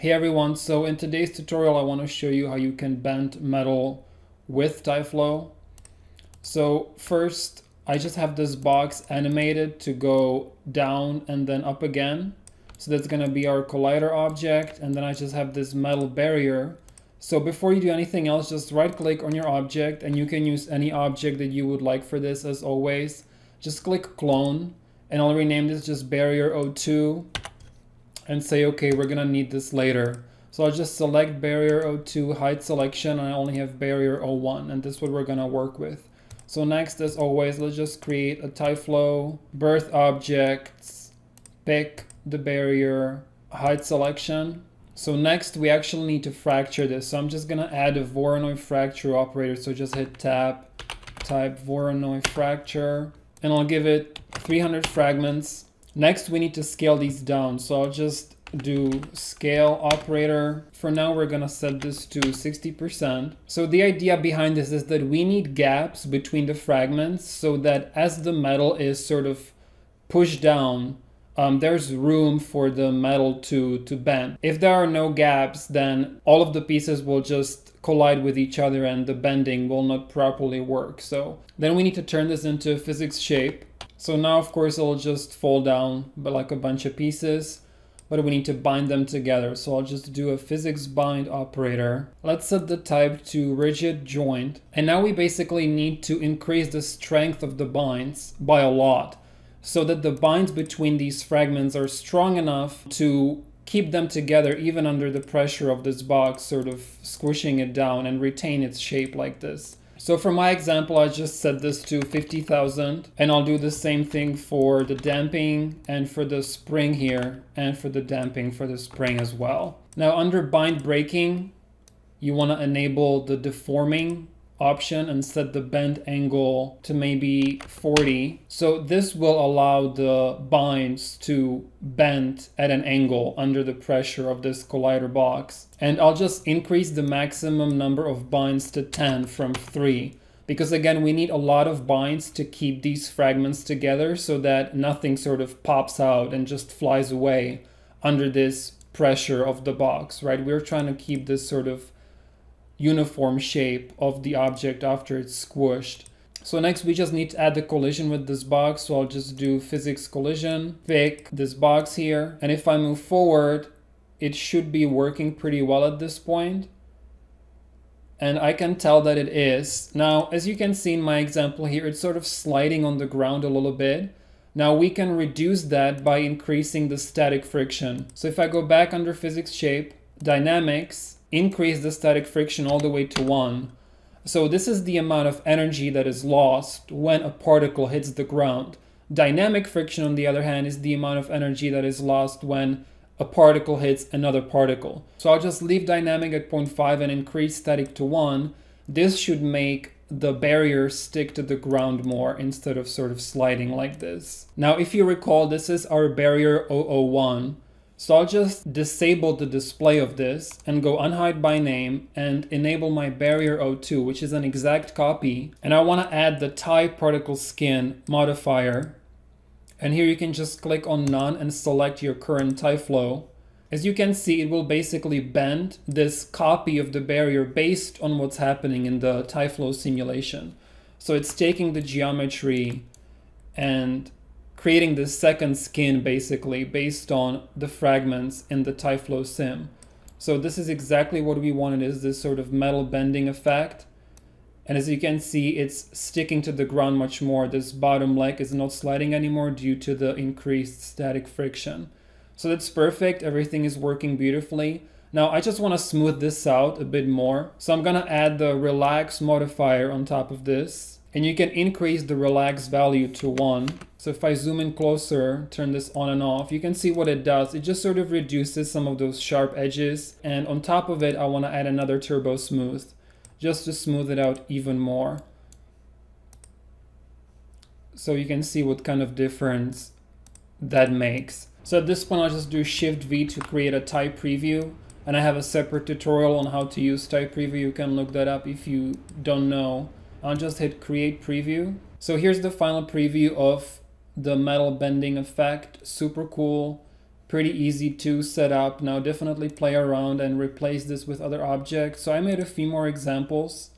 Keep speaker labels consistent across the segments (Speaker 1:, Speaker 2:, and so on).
Speaker 1: Hey everyone, so in today's tutorial I want to show you how you can bend metal with Tyflow. So first I just have this box animated to go down and then up again. So that's going to be our collider object and then I just have this metal barrier. So before you do anything else just right click on your object and you can use any object that you would like for this as always. Just click clone and I'll rename this just barrier 02 and say, okay, we're gonna need this later. So I'll just select barrier 02, hide selection, and I only have barrier 01, and this is what we're gonna work with. So next, as always, let's just create a Tyflow, birth objects, pick the barrier, hide selection. So next, we actually need to fracture this. So I'm just gonna add a Voronoi fracture operator. So just hit tab, type Voronoi fracture, and I'll give it 300 fragments Next, we need to scale these down. So I'll just do scale operator. For now, we're gonna set this to 60%. So the idea behind this is that we need gaps between the fragments so that as the metal is sort of pushed down, um, there's room for the metal to, to bend. If there are no gaps, then all of the pieces will just collide with each other and the bending will not properly work. So then we need to turn this into a PhysX shape. So now of course it'll just fall down but like a bunch of pieces but we need to bind them together. So I'll just do a PhysX bind operator. Let's set the type to rigid joint. And now we basically need to increase the strength of the binds by a lot so that the binds between these fragments are strong enough to keep them together even under the pressure of this box, sort of squishing it down and retain its shape like this. So for my example, I just set this to 50,000 and I'll do the same thing for the damping and for the spring here and for the damping for the spring as well. Now under bind breaking, you want to enable the deforming option and set the bend angle to maybe 40. So this will allow the binds to bend at an angle under the pressure of this collider box. And I'll just increase the maximum number of binds to 10 from 3 because again we need a lot of binds to keep these fragments together so that nothing sort of pops out and just flies away under this pressure of the box, right? We're trying to keep this sort of uniform shape of the object after it's squished. So next we just need to add the collision with this box. So I'll just do PhysX collision, pick this box here. And if I move forward, it should be working pretty well at this point. And I can tell that it is. Now, as you can see in my example here, it's sort of sliding on the ground a little bit. Now we can reduce that by increasing the static friction. So if I go back under PhysX shape, dynamics, increase the static friction all the way to 1. So this is the amount of energy that is lost when a particle hits the ground. Dynamic friction, on the other hand, is the amount of energy that is lost when a particle hits another particle. So I'll just leave dynamic at 0.5 and increase static to 1. This should make the barrier stick to the ground more instead of sort of sliding like this. Now, if you recall, this is our barrier 001. So I'll just disable the display of this and go unhide by name and enable my barrier 02, which is an exact copy. And I want to add the tyParticle skin modifier. And here you can just click on none and select your current tyFlow. As you can see, it will basically bend this copy of the barrier based on what's happening in the tyFlow simulation. So it's taking the geometry and creating this second skin basically based on the fragments in the Tyflow sim. So this is exactly what we wanted is this sort of metal bending effect. And as you can see, it's sticking to the ground much more. This bottom leg is not sliding anymore due to the increased static friction. So that's perfect. Everything is working beautifully. Now I just want to smooth this out a bit more. So I'm going to add the relax modifier on top of this and you can increase the relax value to one. So if I zoom in closer, turn this on and off, you can see what it does. It just sort of reduces some of those sharp edges. And on top of it, I want to add another turbo smooth just to smooth it out even more. So you can see what kind of difference that makes. So at this point, I'll just do Shift V to create a tyPreview. And I have a separate tutorial on how to use tyPreview. You can look that up if you don't know. I'll just hit create preview. So here's the final preview of the metal bending effect. Super cool. pretty easy to set up. Now definitely play around and replace this with other objects. So I made a few more examples.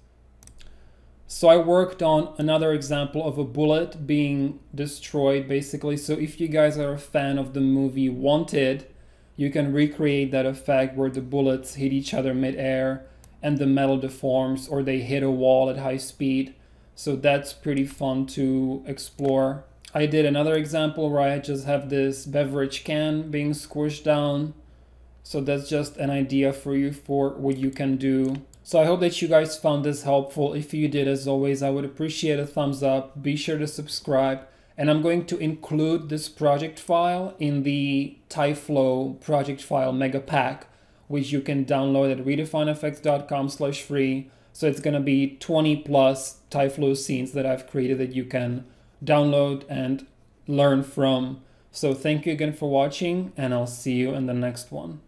Speaker 1: So I worked on another example of a bullet being destroyed basically. So if you guys are a fan of the movie Wanted, you can recreate that effect where the bullets hit each other midair and the metal deforms or they hit a wall at high speed. So that's pretty fun to explore. I did another example where I just have this beverage can being squished down. So that's just an idea for you for what you can do. So I hope that you guys found this helpful. If you did, as always, I would appreciate a thumbs up. Be sure to subscribe. And I'm going to include this project file in the Tyflow project file mega pack, which you can download at redefinefx.com slash free. So it's going to be 20 plus Tyflow scenes that I've created that you can download and learn from. So thank you again for watching and I'll see you in the next one.